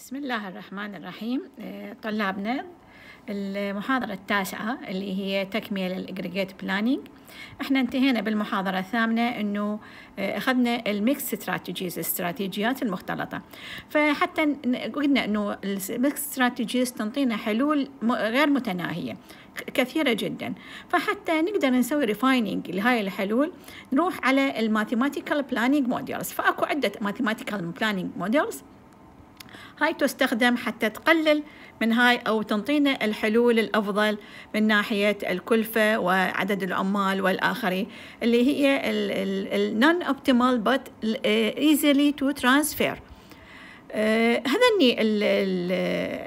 بسم الله الرحمن الرحيم. طلابنا المحاضرة التاسعة اللي هي تكملة لل aggregate planning إحنا انتهينا بالمحاضرة الثامنة إنه أخذنا ال mix strategies الاستراتيجيات المختلطة. فحتى قلنا إنه ال mix strategies تنطينا حلول غير متناهية كثيرة جدا. فحتى نقدر نسوي refining لهاي الحلول نروح على ال mathematical planning models فأكو عدة mathematical planning models هاي تستخدم حتى تقلل من هاي أو تنطينا الحلول الأفضل من ناحية الكلفة وعدد العمال والآخرين اللي هي ال non optimal but easily to transfer. هذني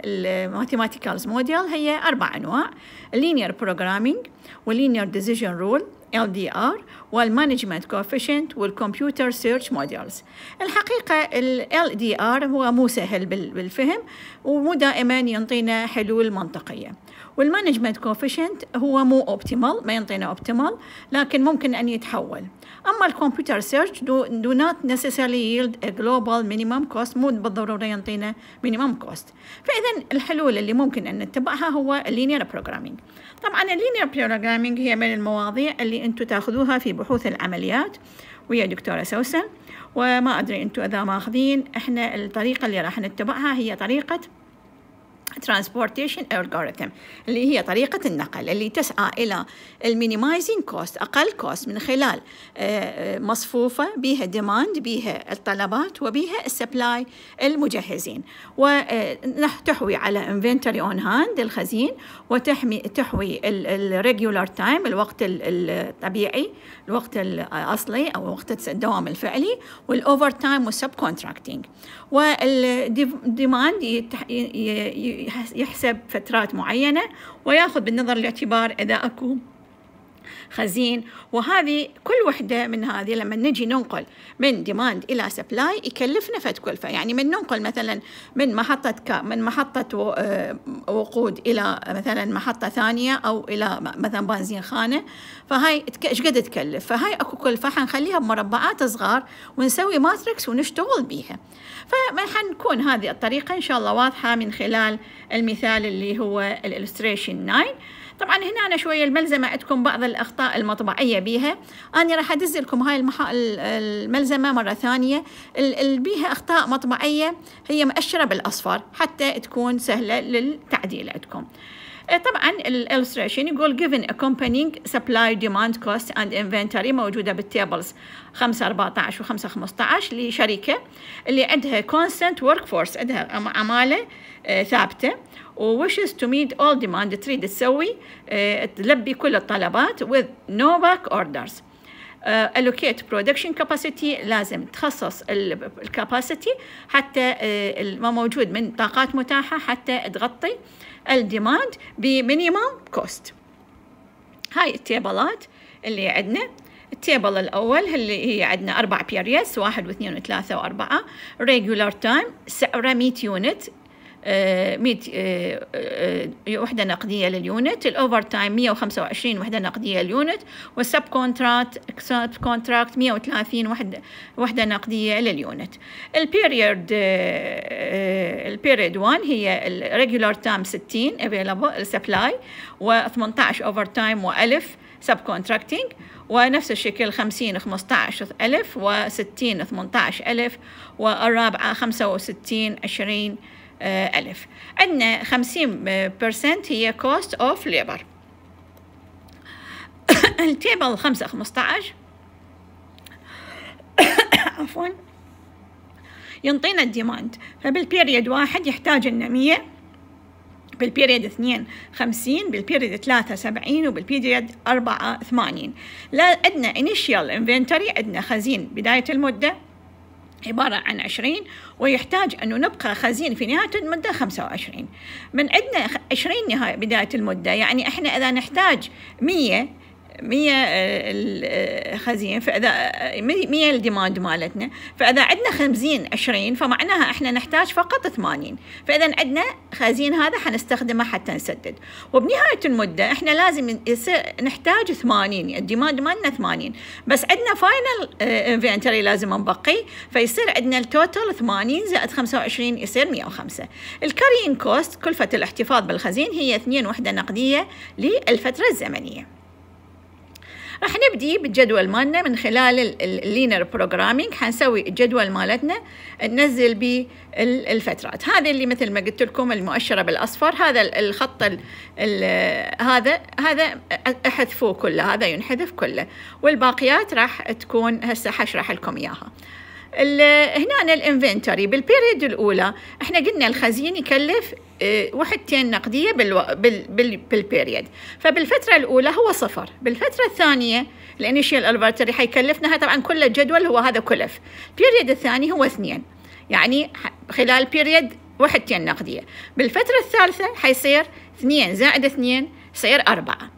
ال mathematicals model هي أربع أنواع linear programming وال linear decision rule LDR وال management coefficient وال computer search models الحقيقة ال LDR هو مو سهل بالفهم ومو دائما ينطينا حلول منطقية. وال management coefficient هو مو optimal ما ينطينا optimal لكن ممكن أن يتحول. أما ال computer search do, do not necessarily yield a global minimum cost مو بالضرورة ينطينا minimum cost. فاذا الحلول اللي ممكن أن نتبعها هو ال linear programming طبعا ال linear programming هي من المواضيع اللي أنتم تأخذوها في بحوث العمليات ويا دكتورة سوسن وما أدري أنتم إذا ماخذين إحنا الطريقة اللي راح نتبعها هي طريقة transportation algorithm اللي هي طريقة النقل اللي تسعى إلى ال minimizing cost أقل كوست من خلال مصفوفة بها demand بها الطلبات وبها ال supply المجهزين. وتحوي على inventory on hand الخزين وتحمي تحوي ال regular time الوقت الطبيعي الوقت الأصلي أو وقت الدوام الفعلي وال overtime وال subcontracting وال demand يحسب فترات معينة ويأخذ بالنظر الاعتبار إذا أكو خزين. وهذه كل وحدة من هذه لما نجي ننقل من demand إلى supply يكلفنا فد كلفة يعني من ننقل مثلا من محطة كا من محطة وقود إلى مثلا محطة ثانية أو إلى مثلا بنزين خانة. فهاي إيش قد تكلف؟ فهاي أكو كلفة حنخليها بمربعات صغار ونسوي matrix ونشتغل بيها. فحنكون هذه الطريقة إن شاء الله واضحة من خلال المثال اللي هو ال illustration 9 طبعا هنا أنا شوية الملزمة عندكم بعض الأخطاء المطبعية بيها. أنا راح أدز لكم هاي المح... الملزمة مرة ثانية. اللي بيها أخطاء مطبعية هي مؤشرة بالأصفر حتى تكون سهلة للتعديل عندكم. طبعا ال illustration يقول given accompanying supply demand cost and inventory موجودة بال tables 5 14 و 5 15 لشركة اللي عندها constant workforce عندها عمالة ثابتة. و wishes to meet all demand تريد تسوي تلبي كل الطلبات with no back orders. Uh, allocate production capacity لازم تخصص ال capacity حتى uh, ما موجود من طاقات متاحة حتى تغطي ال demand ب minimum cost هاي التيبلات اللي عندنا. ال table الأول اللي هي عندنا أربع periods واحد واثنين وثلاثة وأربعة regular time سعرة 100 unit 100 وحدة نقدية لل unit ال overtime 125 وحدة نقدية لل unit وال subcontract subcontract 130 وحدة وحدة نقدية لل unit. ال period ال period 1 هي ال regular time 60 available supply و18 overtime و1000 subcontracting ونفس الشكل 50 15 ألف و60 18 ألف والرابعة 65 20 ألف. عندنا خمسين percent هي cost of labor. ال table خمسة عشر عفوا. ينطينا الديماند. فبالبيريد واحد يحتاج لنا مية. بالبيريد اثنين خمسين بالبيريد ثلاثة سبعين وبالبيريد أربعة ثمانين. لا عندنا initial inventory عندنا خزين بداية المدة. عبارة عن 20 ويحتاج أنه نبقى خزين في نهاية المدة 25 من عندنا 20 نهاية بداية المدة. يعني إحنا إذا نحتاج 100 100 خزين فإذا 100 ال demand مالتنا. فإذا عندنا 50 20 فمعناها إحنا نحتاج فقط 80 فإذا عندنا خزين هذا حنستخدمه حتى نسدد. وبنهاية المدة إحنا لازم نحتاج 80 ال demand مالنا 80 بس عندنا final inventory لازم نبقي. فيصير عندنا ال total 80 زائد 25 يصير 105 ال carrying cost كلفة الاحتفاظ بالخزين هي 2 وحدة نقدية للفترة الزمنية. راح نبدي بالجدول مالنا من خلال ال linear programming حنسوي الجدول مالتنا ننزل به الفترات. هذا اللي مثل ما قلت لكم المؤشرة بالأصفر. هذا الخط ال ال هذا هذا أحذفوه كله. هذا ينحذف كله. والباقيات راح تكون هسه حشرح لكم إياها. هنا ال inventory. بال period الأولى إحنا قلنا الخزين يكلف وحدتين نقدية بالو... بال... بال... بال period فبالفترة الأولى هو صفر. بالفترة الثانية ال initial inventory حيكلفنا طبعا كل الجدول هو هذا كلف. ال period الثاني هو اثنين. يعني خلال period وحدتين نقدية. بالفترة الثالثة حيصير اثنين زائد اثنين يصير أربعة.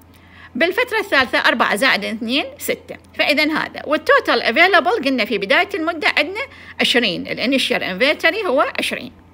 بالفترة الثالثة أربعة زائد اثنين ستة. فإذا هذا. وال total available قلنا في بداية المدة عندنا عشرين. ال initial inventory هو عشرين.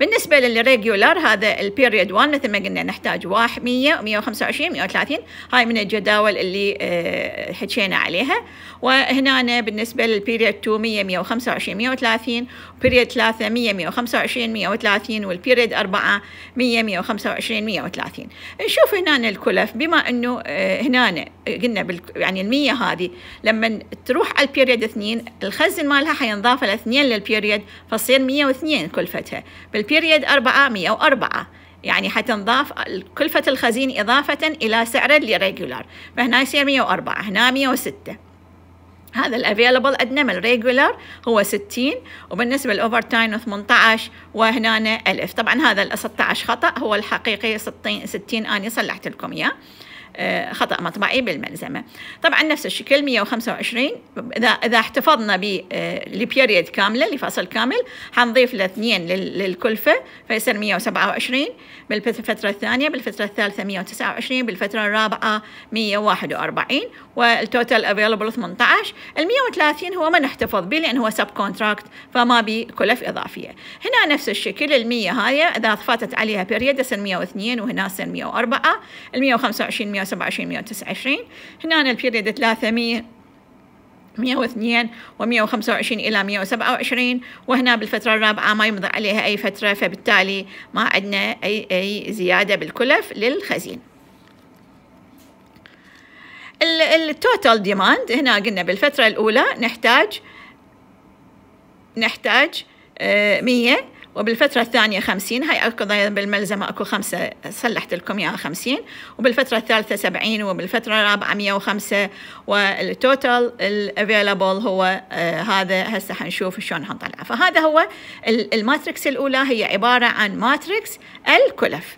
بالنسبة لل regular هذا ال period 1 مثل ما قلنا نحتاج 100 125 130 هاي من الجداول اللي آه حكينا عليها. وهنا بالنسبة لل period 2 100 125 130 و period 3 100 125 130 وال period 4 100 125 130 نشوف هنا الكلف. بما إنه آه هنا قلنا يعني ال 100 هذه لما تروح على ال period 2 الخزن مالها حينضاف ل 2 لل period فتصير 102 كلفتها. بال period 4 104 يعني حتنضاف كلفة الخزين إضافة إلى سعر ال regular. فهنا يصير 104 هنا 106 هذا ال available عندنا من ال regular؟ هو 60 وبالنسبة لل overtime 18 وهنا 1000 طبعا هذا ال 16 خطأ هو الحقيقي 60 60 أنا صلحت لكم إياه. خطأ مطبعي بالملزمة طبعا نفس الشكل 125 إذا إذا احتفظنا ل period كاملة لفصل كامل حنضيف لاثنين للكلفة فيصير 127 بالفترة الثانية بالفترة الثالثة 129 بالفترة الرابعة 141 وال total available 18 ال 130 هو ما نحتفظ به لأنه هو subcontract فما بي كلف إضافية. هنا نفس الشكل ال 100 هاي إذا فاتت عليها period يصير 102 وهنا يصير 104 ال 125 127 129 هنا ال period 300 102 و125 إلى 127 وهنا بالفترة الرابعة ما يمضي عليها أي فترة فبالتالي ما عندنا أي أي زيادة بالكلف للخزين. ال total demand هنا قلنا بالفترة الأولى نحتاج نحتاج 100 وبالفترة الثانية خمسين هاي أكو بالملزمة أكو خمسة صلحت لكم إياها خمسين. وبالفترة الثالثة سبعين وبالفترة الرابعة مية وخمسة. وال total ال available هو آه هذا هسه حنشوف شلون حنطلعه. فهذا هو ال matrix الأولى هي عبارة عن matrix الكلف.